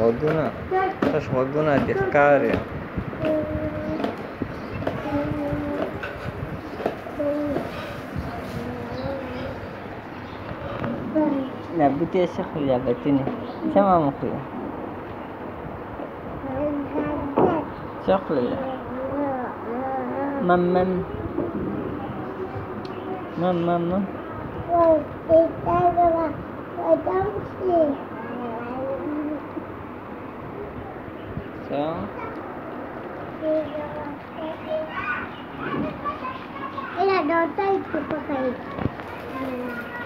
roduna, estas roduna tercaria. لعبتي يا شيخ لعبتني تمام اخويا شيخ لله مم مم مم مم مم So. Ila dota itu pakai.